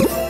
you